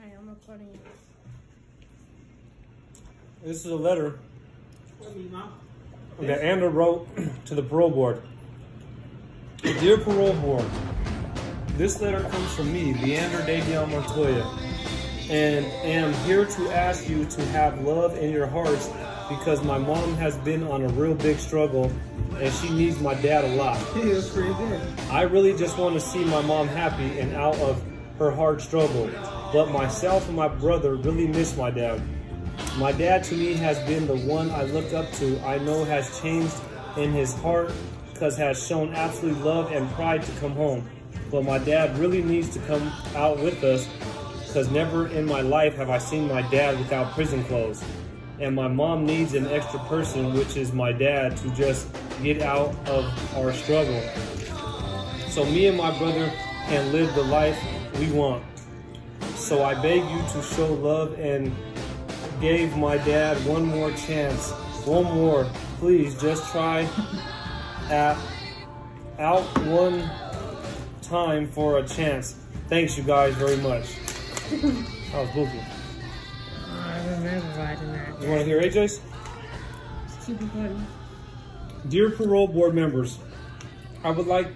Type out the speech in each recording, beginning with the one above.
I am recording you. This is a letter that Ander wrote to the parole board. Dear parole board, this letter comes from me, Leander Davion Montoya, and am here to ask you to have love in your hearts because my mom has been on a real big struggle and she needs my dad a lot. I really just want to see my mom happy and out of her hard struggle, but myself and my brother really miss my dad. My dad to me has been the one I look up to. I know has changed in his heart because has shown absolute love and pride to come home. But my dad really needs to come out with us because never in my life have I seen my dad without prison clothes. And my mom needs an extra person, which is my dad, to just get out of our struggle. So me and my brother can live the life we want. So I beg you to show love and gave my dad one more chance. One more. Please just try at out one time for a chance. Thanks you guys very much. that was spooky. I remember writing that. You want to hear AJ's? Dear parole board members, I would like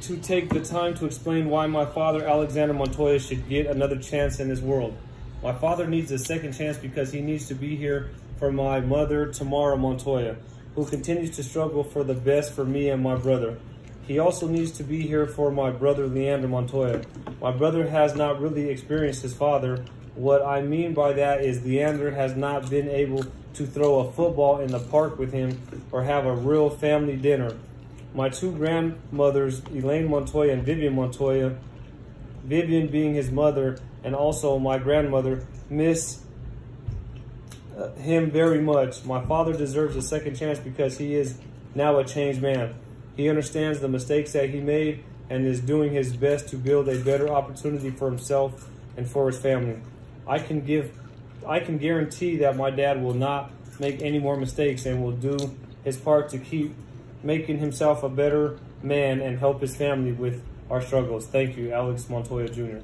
to take the time to explain why my father, Alexander Montoya, should get another chance in this world. My father needs a second chance because he needs to be here for my mother, Tamara Montoya, who continues to struggle for the best for me and my brother. He also needs to be here for my brother, Leander Montoya. My brother has not really experienced his father. What I mean by that is Leander has not been able to throw a football in the park with him or have a real family dinner. My two grandmothers, Elaine Montoya and Vivian Montoya, Vivian being his mother, and also my grandmother, miss uh, him very much. My father deserves a second chance because he is now a changed man. He understands the mistakes that he made and is doing his best to build a better opportunity for himself and for his family. I can give I can guarantee that my dad will not make any more mistakes and will do his part to keep making himself a better man and help his family with our struggles. Thank you, Alex Montoya Jr.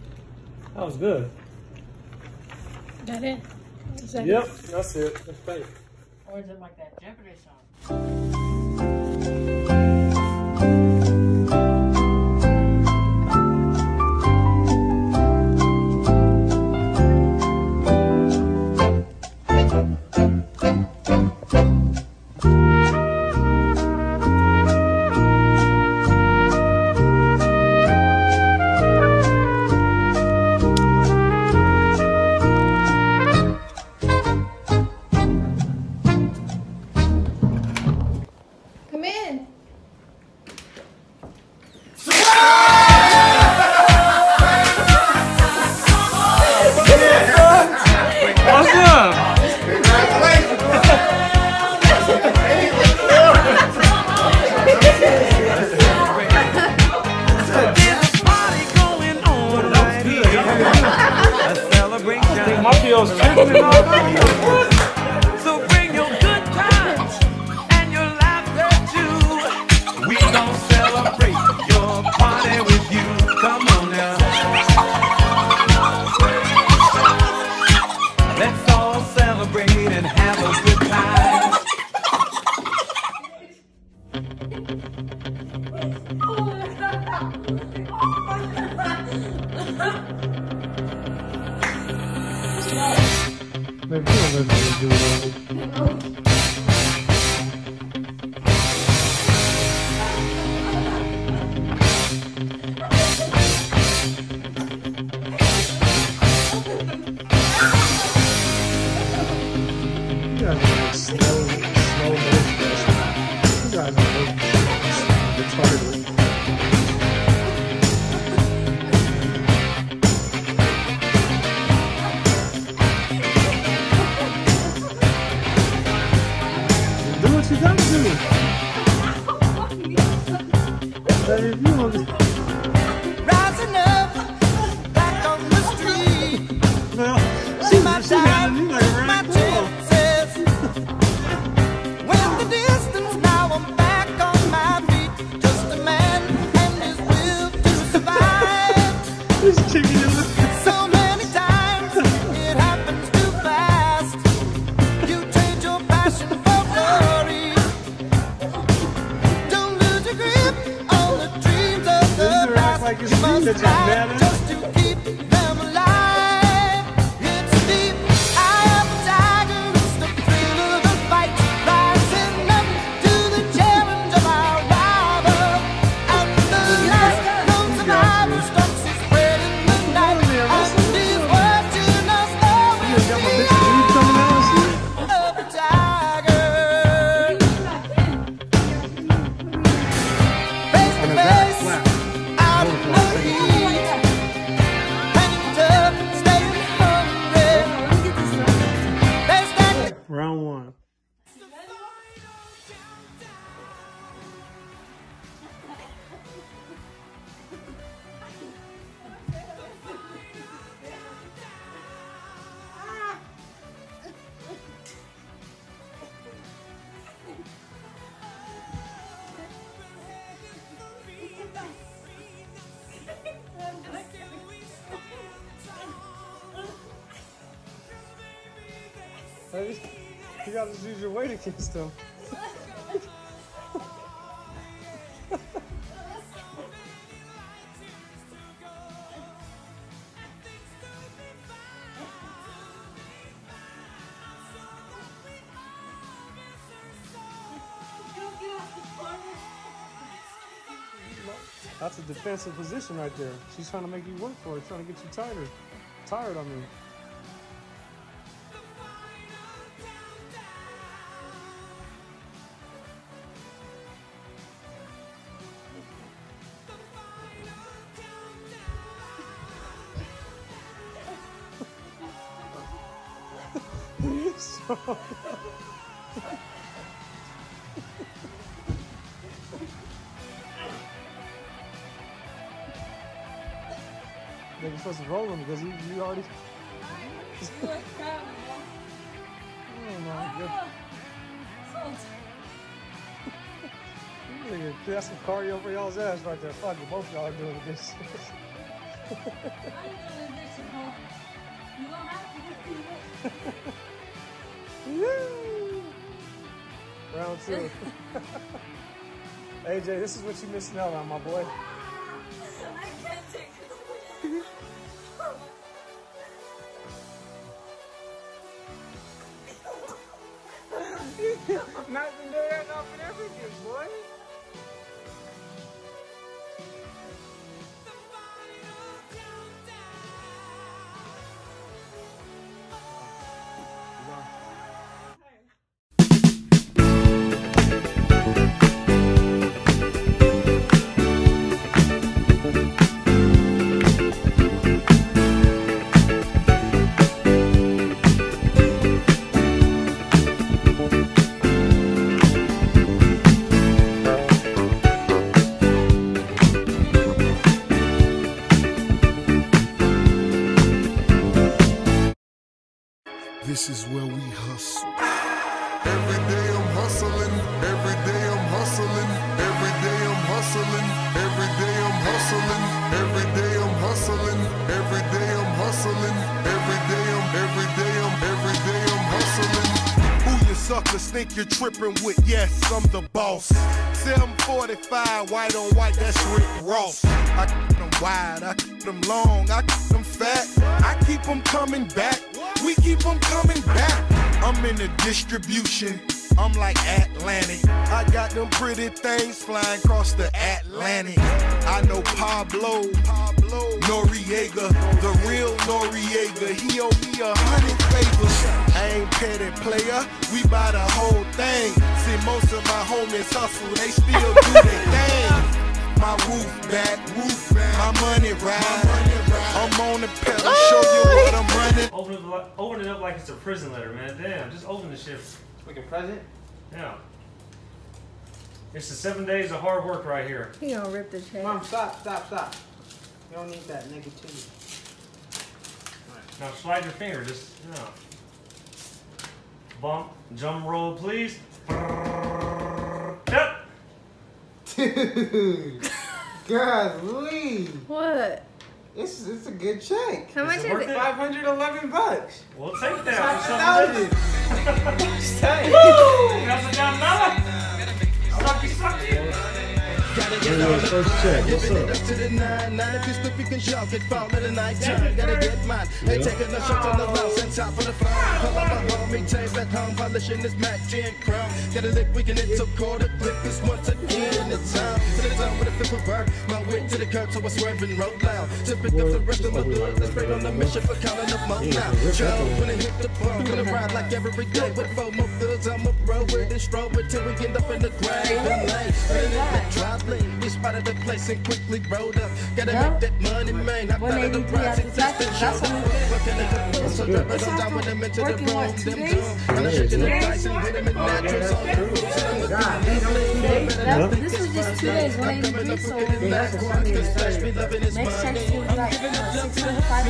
That was good. That it? Is that Yep, that's it. That's great. Or is it like that Jeopardy song? Let me do. You But you You gotta just use your weight against them. That's a defensive position right there. She's trying to make you work for it, trying to get you tired. Tired, I mean. So, They're supposed to roll him because you, you already. oh, oh my god. That's some cardio for y'all's ass right there. Fuck it, both y'all are doing this. Woo! Round two. AJ, this is what you missing out on, my boy. This is where we hustle. Every day I'm hustling, every day I'm hustling, every day I'm hustling, every day I'm hustling, every day I'm hustling, every day I'm hustling, every day I'm, every day I'm, every day I'm hustling. Who you suckers think you're tripping with? Yes, I'm the boss. 745, white on white, that's Rick Ross. I keep them wide, I keep them long, I keep them fat. I keep them coming back, we keep them coming back. I'm in the distribution. I'm like Atlantic. I got them pretty things flying across the Atlantic. I know Pablo, Pablo Noriega, the real Noriega. He owe me a hundred favors. I ain't petty player, we buy the whole thing. See, most of my homies hustle, they still do their thing. Like it's a prison letter, man. Damn, just open the shit. Looking present? Yeah. It's the seven days of hard work right here. He gonna rip the check. Mom, stop, stop, stop. You don't need that negativity. Now slide your finger, just, you know. Bump, jump roll, please. Yep. Dude, golly. What? It's, it's a good check. How much it is worth it? it? 511 bucks. We'll take that. for seven thousand. days. Stay. That's a damn dollar. Sucky, sucky. What's up? up to the nine, nine. If you slip, you can jump. It fall at the night time. Gotta get mine. Ain't taking a shot on the mouse and top of the phone. Pull up my homie tape at home, polishing this Mac 10 crown. Got a lick, we can hit so quarter clip this once again. It's time to the time with a flip of bird. My wit to the curb, so I swerve and roll loud. To pick up the rest of my goods, let's straight on the mission for counting up my now. Joe, when it hit the bar, gonna ride like every day with four more thugs. I'm a bro with it, till we end up in the grave and lane. Spinning in the drive we spotted the place and quickly rolled up. Gotta Yeah. make that money, man. Hop out of the 183 ride, after taxes, that's showed how up. Working at the pool, so good. drop it on down with them into the Working, room. what, two Them days? doom. Kinda shaking the dice and hit 'em in naturals on the cruise. And I'm looking God, they don't two days. That, this was just two days, 183, so back, cause flesh be next check money. should be like 605.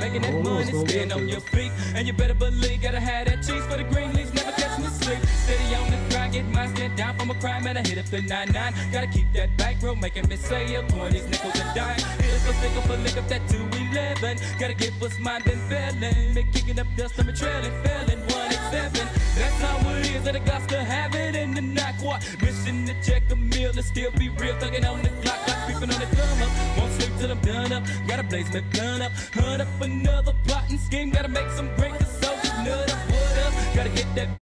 Making that money, stand on your feet. And you better believe, gotta have that cheese for the green leaves, never catch me sleep. Steady on the grind, get mine, stand down from a crime, and I hit up the 99. Gotta keep that bankroll, making me sale, 20s, nickels, and dime. Up a stick up a lick up that 211. Gotta get what's mine, been failing. Me kicking up dust, I'm a trailing, failing, 187. That's how it is, and I got to have it in the night. What? Mission to check a meal, and still be real, thugging on the clock, like creeping on the thumb up. Won't sleep till I'm done up. Gotta blaze my gun up. Hunt up another plot and scheme. Gotta make some great soldiers nut up. What up? Gotta get that.